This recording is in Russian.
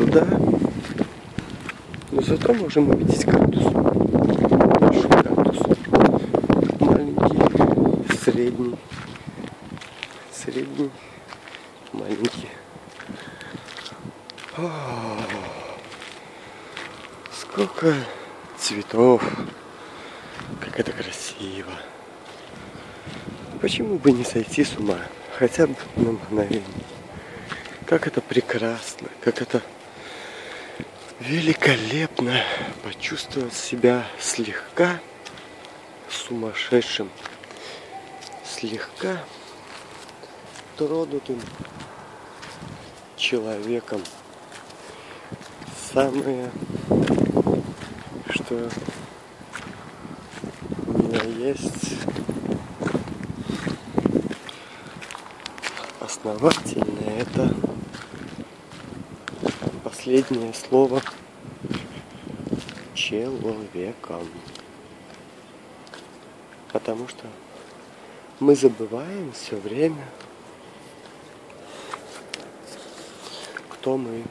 туда. Но зато можем увидеть кактус. Большой кактус. Маленький, средний. Средний, маленький. О, сколько цветов. Как это красиво. Почему бы не сойти с ума? Хотя бы на мгновение. Как это прекрасно, как это великолепно почувствовать себя слегка сумасшедшим, слегка тронутым человеком. Самое, что у меня есть основательное, это последнее слово человеком. Потому что мы забываем все время, кто мы.